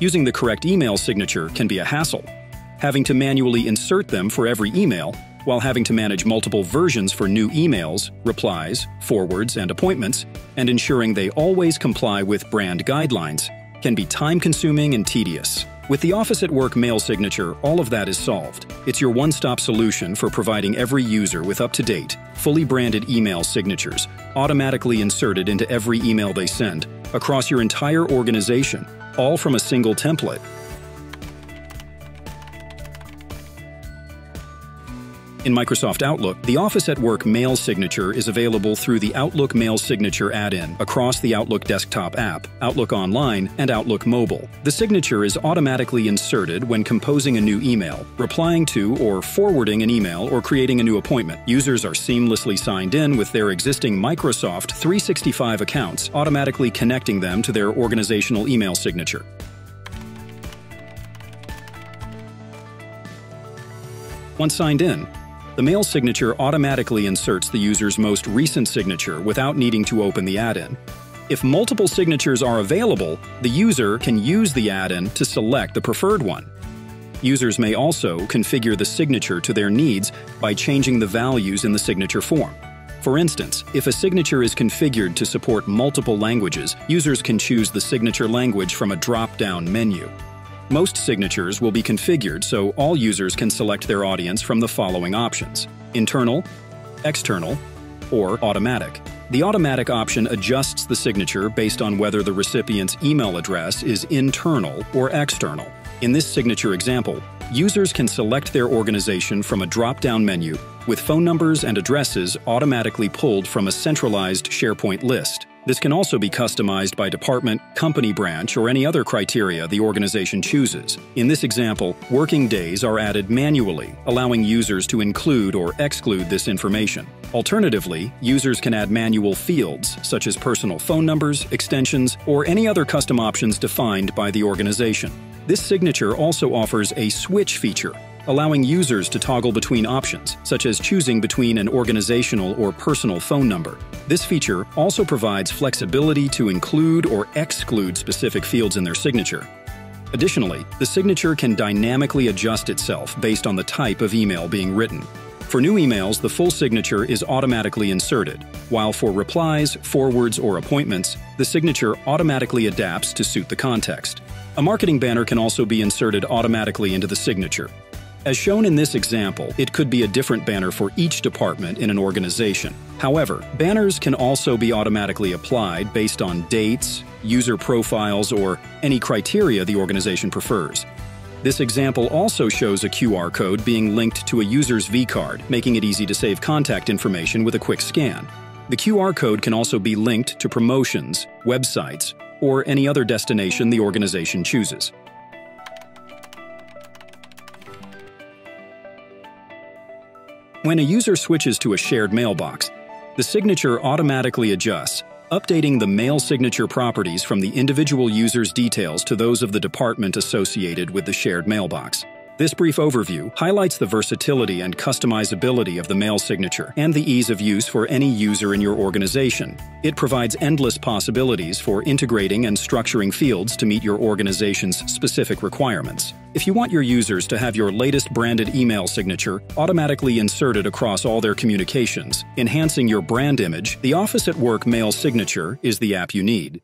Using the correct email signature can be a hassle. Having to manually insert them for every email, while having to manage multiple versions for new emails, replies, forwards, and appointments, and ensuring they always comply with brand guidelines, can be time-consuming and tedious. With the officeatwork mail signature, all of that is solved. It's your one-stop solution for providing every user with up-to-date, fully branded email signatures, automatically inserted into every email they send, across your entire organization, all from a single template. In Microsoft Outlook, the officeatwork mail signature is available through the Outlook Mail Signature add-in across the Outlook desktop app, Outlook Online, and Outlook Mobile. The signature is automatically inserted when composing a new email, replying to or forwarding an email, or creating a new appointment. Users are seamlessly signed in with their existing Microsoft 365 accounts, automatically connecting them to their organizational email signature. Once signed in, the mail signature automatically inserts the user's most recent signature without needing to open the add-in. If multiple signatures are available, the user can use the add-in to select the preferred one. Users may also configure the signature to their needs by changing the values in the signature form. For instance, if a signature is configured to support multiple languages, users can choose the signature language from a drop-down menu. Most signatures will be configured so all users can select their audience from the following options internal, external, or automatic. The automatic option adjusts the signature based on whether the recipient's email address is internal or external. In this signature example, users can select their organization from a drop-down menu with phone numbers and addresses automatically pulled from a centralized SharePoint list. This can also be customized by department, company branch, or any other criteria the organization chooses. In this example, working days are added manually, allowing users to include or exclude this information. Alternatively, users can add manual fields, such as personal phone numbers, extensions, or any other custom options defined by the organization. This signature also offers a switch feature, allowing users to toggle between options, such as choosing between an organizational or personal phone number. This feature also provides flexibility to include or exclude specific fields in their signature. Additionally, the signature can dynamically adjust itself based on the type of email being written. For new emails, the full signature is automatically inserted, while for replies, forwards, or appointments, the signature automatically adapts to suit the context. A marketing banner can also be inserted automatically into the signature, as shown in this example, it could be a different banner for each department in an organization. However, banners can also be automatically applied based on dates, user profiles, or any criteria the organization prefers. This example also shows a QR code being linked to a user's vCard, making it easy to save contact information with a quick scan. The QR code can also be linked to promotions, websites, or any other destination the organization chooses. When a user switches to a shared mailbox, the signature automatically adjusts, updating the mail signature properties from the individual user's details to those of the department associated with the shared mailbox. This brief overview highlights the versatility and customizability of the mail signature and the ease of use for any user in your organization. It provides endless possibilities for integrating and structuring fields to meet your organization's specific requirements. If you want your users to have your latest branded email signature automatically inserted across all their communications, enhancing your brand image, the officeatwork mail signature is the app you need.